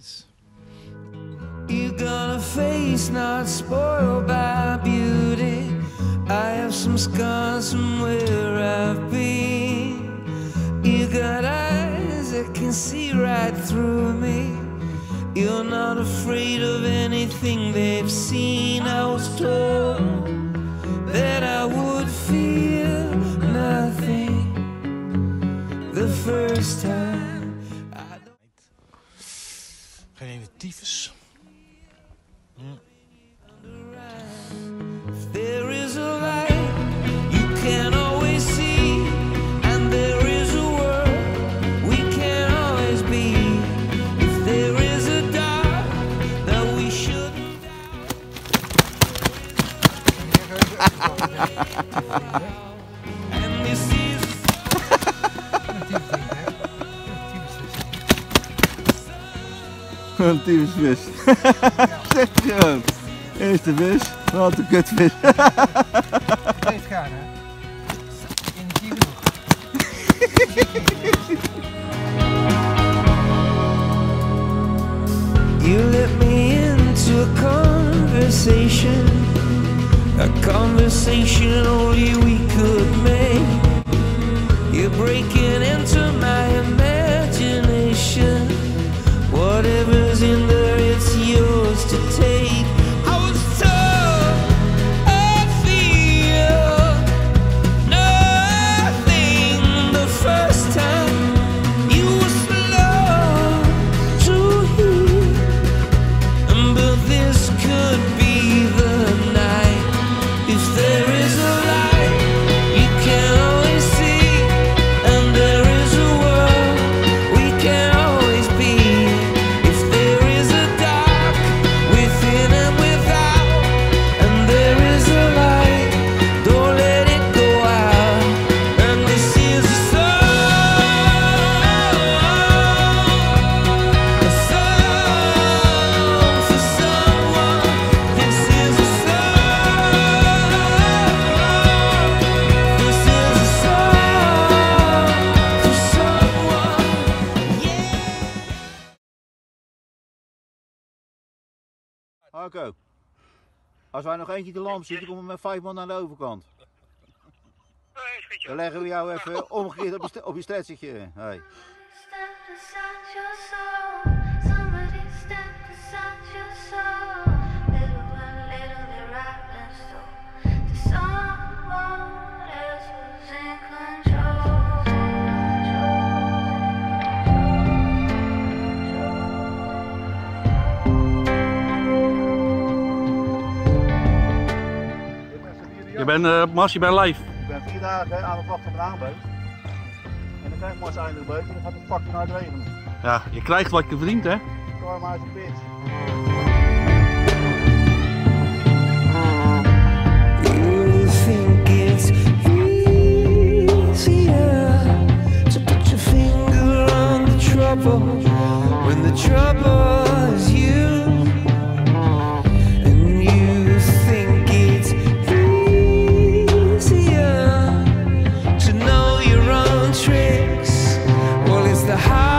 tickets. You got a face not spoiled by beauty. I have some scars from where I've been. You got eyes that can see right through me. You're not afraid of anything Geen ene tyfus. There Een tyfusvis. Zeg je gewoon. Eerste vis. You let me into a conversation, a conversation only we could make. You're breaking into to take. Arco, als wij nog eentje te lamp zitten, komen we met vijf man naar de overkant. Dan leggen we jou even omgekeerd op je, op je stretchertje. Hey. Je bent, eh Mars, je bent live. Ik ben vier dagen aan het wachten op een aanbeet. En dan krijg ik maar zijn eindelijk beet en dan gaat het fucking hard regenen. Ja, je krijgt wat je verdient, hè? Kom maar eens een bitch. You think it's easier to put your finger on the trouble when the trouble the hardest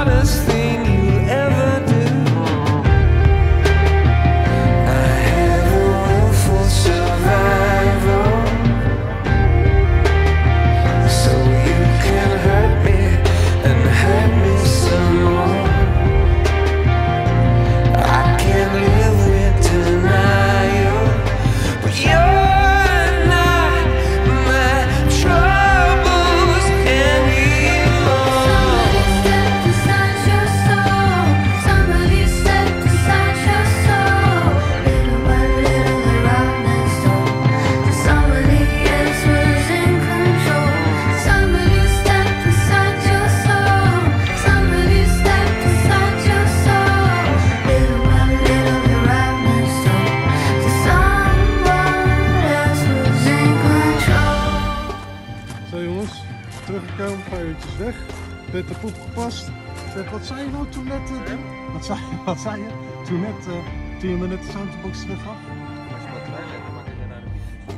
weg. De poep gepast. Zeg, wat zei je nou toen net? eh, wat, zei, wat zei je? Toen net, eh, toen je me net de soundbox terug gaf?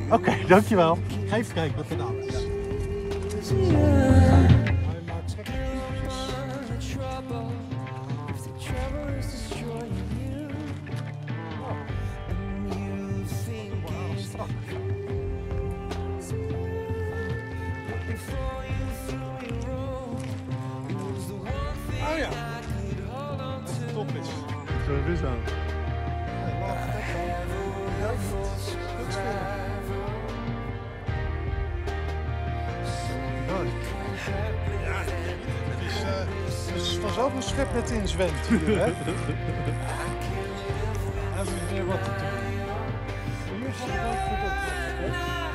Oké, dankjewel. Ga even kijken wat er aan is. ja. Top is Ik. Zo, is dan. Het is, het is vanzelf een schep net in zwemt hier, hè? Even weer wat te doen. Hier het goed.